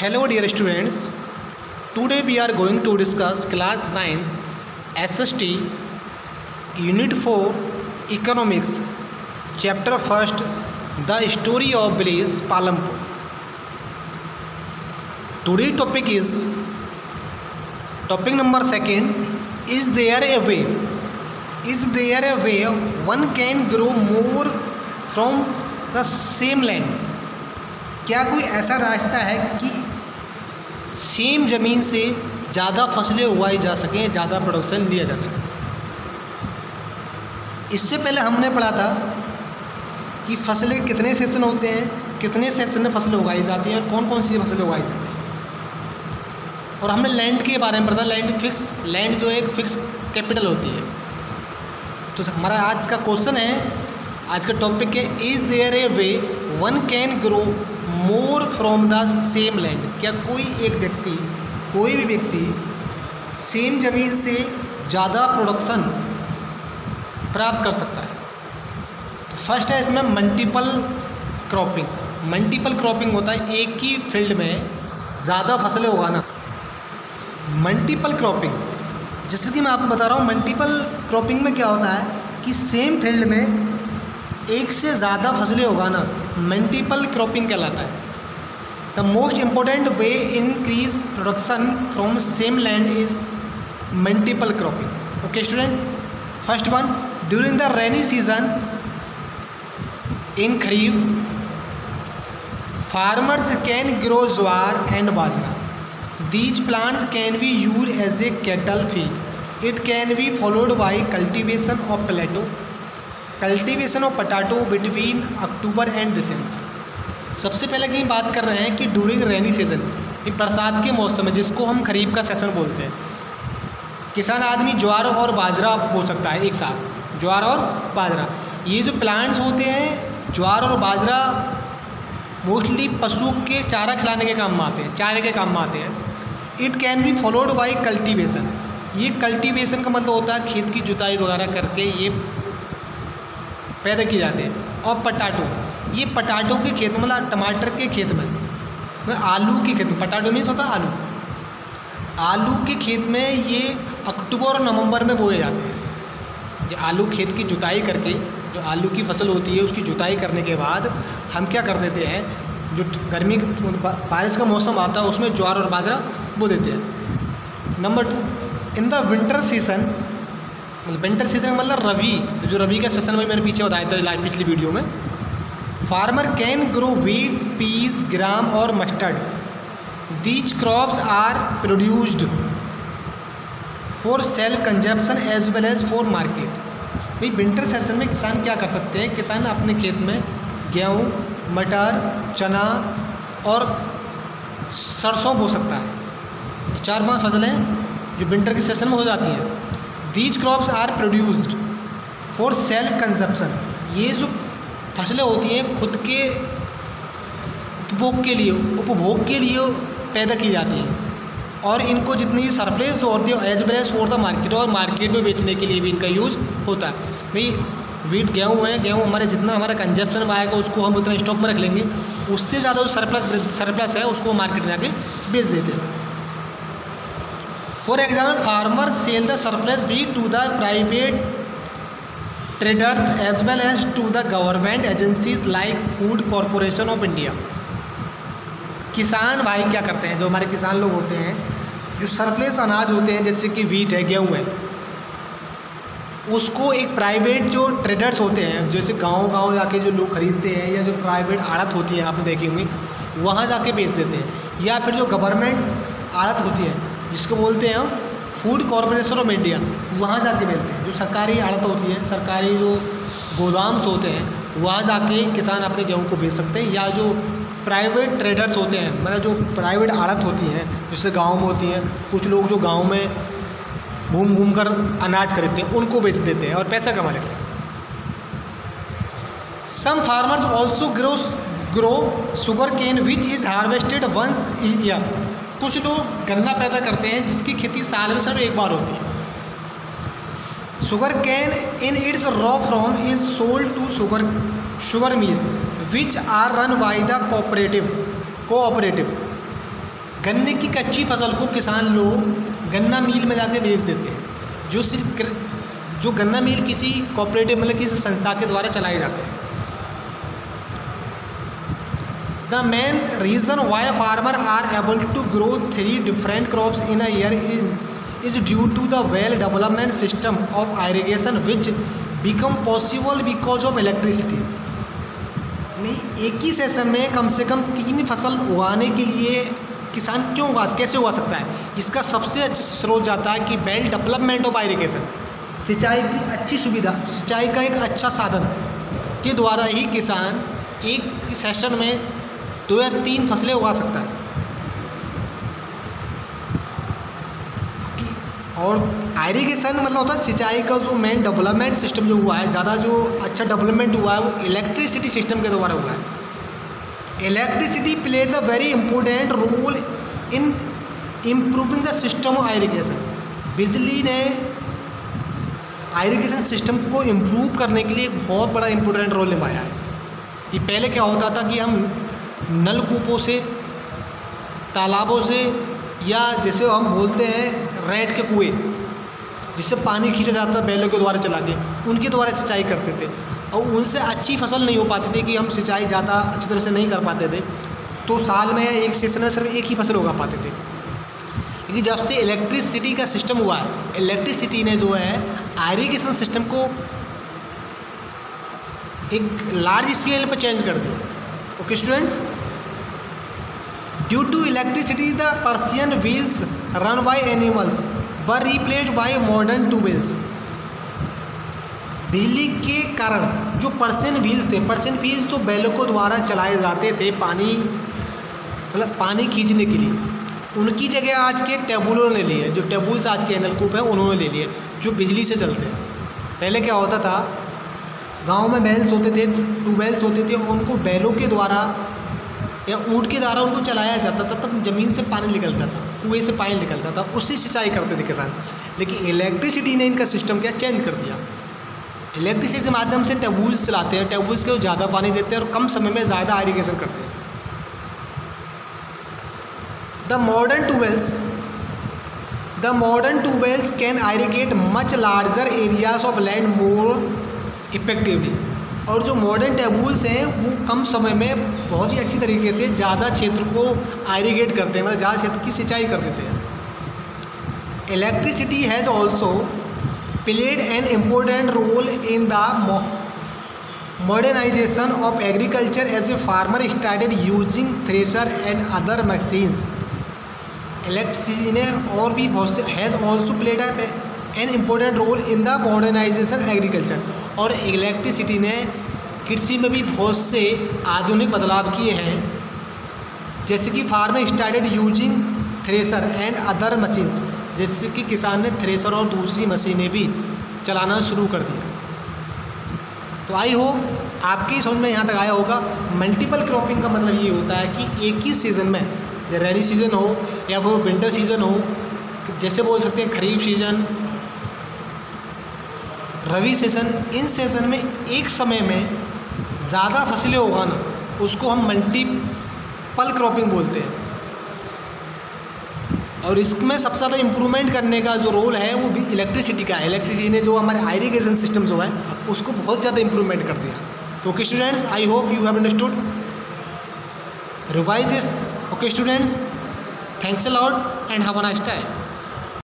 Hello dear students today we are going to discuss class nine S S T unit four economics chapter first the story of village Palampur today topic is topic number second is there a way is there a way one can grow more from the same land क्या कोई ऐसा रास्ता है कि same ज़मीन से ज़्यादा फ़सलें उगाई जा सकें, ज़्यादा प्रोडक्शन लिया जा सके। इससे पहले हमने पढ़ा था कि फ़सलें कितने सेक्शन होते हैं, कितने सेक्शन में फ़सलें उगाई जाती हैं और कौन कौन सी फ़सलें उगाई जाती हैं। और हमने लैंड के बारे में पढ़ा था लैंड फिक्स लैंड जो एक फिक्स कैपिटल होती है। तो हमारा आज का क्वेश्चन है, आज का टॉपिक है is there a way one can grow more from the same land क्या कोई एक व्यक्ति, कोई भी व्यक्ति सेम ज़मीन से ज़्यादा प्रोडक्शन प्राप्त कर सकता है। तो फ़र्स्ट है इसमें मल्टीपल क्रॉपिंग मल्टीपल क्रॉपिंग होता है एक ही फ़ील्ड में ज़्यादा फ़सलें उगाना। मल्टीपल क्रॉपिंग जैसे कि मैं आपको बता रहा हूँ मल्टीपल क्रॉपिंग में क्या होता है कि सेम फ़ील्ड में एक से ज़्यादा फ़सलें उगाना मल्टीपल क्रॉपिंग कहलाता है। The most important way increase production from same land is multiple cropping okay students first one during the rainy season in kharif farmers can grow jowar and bajra These plants can be used as a cattle feed. It can be followed by cultivation of potato, cultivation of potato between October and December. सबसे पहले कहीं बात कर रहे हैं कि during rainy season ये बरसात के मौसम में जिसको हम खरीफ का सेशन बोलते हैं, किसान आदमी ज्वार और बाजरा बो सकता है एक साथ। ज्वार और बाजरा। ये जो प्लांट्स होते हैं, ज्वार और बाजरा मोस्टली पशु के चारा खिलाने के काम में आते हैं, चारे के काम में आते हैं। It can be followed by cultivation ये कल्टिवेशन का मतलब होता है खेत की जुताई वगैरह करके ये पैदा किए जाते हैं। और पटाटो, ये पटाटो के खेत में मतलब टमाटर के खेत में मतलब आलू के खेत में, पटाटो मीन्स होता आलू। आलू के खेत में ये अक्टूबर और नवंबर में बोए जाते हैं। ये आलू खेत की जुताई करके, जो आलू की फ़सल होती है, उसकी जुताई करने के बाद हम क्या कर देते हैं, जो गर्मी बारिश का मौसम आता है, उसमें ज्वार और बाजरा बो देते हैं। Number two in the winter season मतलब विंटर सीज़न मतलब रवि, जो रवि का सेशन में मैंने पीछे बताया था पिछली वीडियो में। Farmer can grow wheat peas gram और mustard these crops are produced for sale consumption as well as for market भाई विंटर सेशन में किसान क्या कर सकते हैं? किसान अपने खेत में गेहूँ, मटर, चना और सरसों बो सकता है। चार पाँच फ़सलें जो विंटर के सेशन में हो जाती हैं। These crops are produced for self consumption ये जो फ़सलें होती हैं, खुद के उपभोग के लिए, उपभोग के लिए पैदा की जाती हैं। और इनको जितनी सरप्लेस होती है as well as for the market और मार्केट में बेचने के लिए भी इनका यूज़ होता है। भाई वीट गेहूँ है, गेहूँ हमारे जितना हमारा कंजप्शन में आएगा, उसको हम उतना स्टॉक में रख लेंगे, उससे ज़्यादा जो सरप्लस सरप्लस है, उसको मार्केट में आके बेच देते हैं। For example farmer sell the surplus wheat to the private traders as well as to the government agencies like Food Corporation of India किसान भाई क्या करते हैं? जो हमारे किसान लोग होते हैं, जो सरप्लस अनाज होते हैं, जैसे कि वीट है, गेहूँ है, उसको एक प्राइवेट जो ट्रेडर्स होते हैं, जैसे गाँव गाँव जाके जो लोग खरीदते हैं या जो प्राइवेट आड़त होती है, आपने देखी होंगी, वहाँ जाके बेच देते हैं। या फिर जो गवर्नमेंट आड़त होती है जिसको बोलते हैं हम फ़ूड कॉरपोरेशन ऑफ़ इंडिया वहाँ जाके बेचते हैं। जो सरकारी आड़त होती है, सरकारी जो गोदाम्स होते हैं, वहाँ जाके किसान अपने गेहूँ को बेच सकते हैं, या जो प्राइवेट ट्रेडर्स होते हैं मतलब जो प्राइवेट आड़त होती हैं जैसे गाँव में होती हैं, कुछ लोग जो गाँव में घूम घूम कर अनाज खरीदते हैं, उनको बेच देते हैं और पैसा कमा लेते हैं। Some farmers also grow grow sugar cane which is harvested once year कुछ लोग गन्ना पैदा करते हैं, जिसकी खेती साल में सिर्फ़ एक बार होती है। Sugar cane in its raw from is sold to sugar sugar mills which are run by the cooperative cooperative गन्ने की कच्ची फ़सल को किसान लोग गन्ना मिल में जाके बेच देते हैं, जो सिर्फ़ जो गन्ना मिल किसी कॉपरेटिव मतलब किसी संस्था के द्वारा चलाए जाते हैं। The main reason why farmer are able to grow three different crops in a year is due to the well development system of irrigation which become possible because of electricity नहीं एक ही सेशन में कम से कम तीन फ़सल उगाने के लिए किसान क्यों उगा, कैसे उगा सकता है? इसका सबसे अच्छा स्रोत जाता है कि वेल डेवलपमेंट ऑफ़ आयरिगेशन सिंचाई की अच्छी सुविधा, सिंचाई का एक अच्छा साधन के द्वारा ही किसान एक सेशन में दो या तीन फ़सलें उगा सकता है। और आयरिगेशन मतलब होता है सिंचाई का जो मेन डेवलपमेंट सिस्टम जो हुआ है, ज़्यादा जो अच्छा डेवलपमेंट हुआ है वो इलेक्ट्रिसिटी सिस्टम के द्वारा हुआ है। Electricity played the very important role in improving the system of irrigation बिजली ने आयरिगेशन सिस्टम को इम्प्रूव करने के लिए एक बहुत बड़ा इंपॉर्टेंट रोल निभाया है। कि पहले क्या होता था कि हम नलकूपों से, तालाबों से, या जैसे हम बोलते हैं रेड के कुएँ, जिससे पानी खींचा जाता था, बैलों के द्वारा चला के, उनके द्वारा सिंचाई करते थे। और उनसे अच्छी फ़सल नहीं हो पाती थी कि हम सिंचाई ज़्यादा अच्छी तरह से नहीं कर पाते थे। तो साल में एक सीज़न में सिर्फ़ एक ही फ़सल उगा पाते थे। लेकिन जब से इलेक्ट्रिसिटी का सिस्टम हुआ है, इलेक्ट्रिसिटी ने जो है आयरिगेशन सिस्टम को एक लार्ज स्केल पर चेंज कर दिया। Okay students due to electricity the Persian wheels run by animals were replace by modern tubewells बिजली के कारण जो पर्सियन व्हील्स थे पर्सियन व्हील्स तो बैलों को द्वारा चलाए जाते थे पानी मतलब पानी खींचने के लिए। उनकी जगह आज के टेबुलों ने लिए, जो टेबुल्स आज के नलकूप हैं, उन्होंने ले लिए, जो बिजली से चलते हैं। पहले क्या होता था? गाँव में बैल्स होते थे ट्यूबवेल्स होते थे उनको बैलों के द्वारा या ऊँट के द्वारा उनको चलाया जाता था, तब ज़मीन से पानी निकलता था, कुएँ से पानी निकलता था, उससे सिंचाई करते थे किसान। लेकिन इलेक्ट्रिसिटी ने इनका सिस्टम क्या चेंज कर दिया। इलेक्ट्रिसिटी के माध्यम से टेबुल्स चलाते हैं टेबुल्स के ज़्यादा पानी देते हैं और कम समय में ज़्यादा आयरिगेशन करते हैं। The modern tubewells the modern tubewells can irrigate much larger areas of land more effectively और जो मॉडर्न टेबुल्स हैं, वो कम समय में बहुत ही अच्छी तरीके से ज़्यादा क्षेत्र को आयरिगेट करते हैं मतलब ज़्यादा क्षेत्र की सिंचाई कर देते हैं। Electricity has also played an important role in the modernisation of agriculture as a farmer started using thresher and other machines electricity ने और भी बहुत से has also played an important role in the modernisation agriculture और electricity ने कृषि में भी बहुत से आधुनिक बदलाव किए हैं। जैसे कि farmer started using thresher and other machines जैसे कि किसान ने थ्रेसर और दूसरी मशीनें भी चलाना शुरू कर दिया। तो आई हो आपकी समझ में यहाँ तक आया होगा। मल्टीपल क्रॉपिंग का मतलब ये होता है कि एक ही सीज़न में रेनी सीज़न हो, या फिर विंटर सीज़न हो, जैसे बोल सकते हैं खरीफ सीज़न रवि सेशन, इन सेशन में एक समय में ज़्यादा फ़सलें उगाना, उसको हम मल्टीपल क्रॉपिंग बोलते हैं। और इसमें सबसे ज़्यादा इम्प्रूवमेंट करने का जो रोल है, वो भी इलेक्ट्रिसिटी का है। इलेक्ट्रिसिटी ने जो हमारे आयरिगेशन सिस्टम जो है, उसको बहुत ज़्यादा इम्प्रूवमेंट कर दिया। तो okay students I hope you have understood revise this okay students thanks a lot and have a nice time